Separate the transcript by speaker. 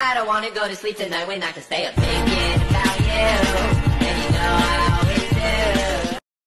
Speaker 1: I don't wanna go to sleep tonight when I can stay up thinking.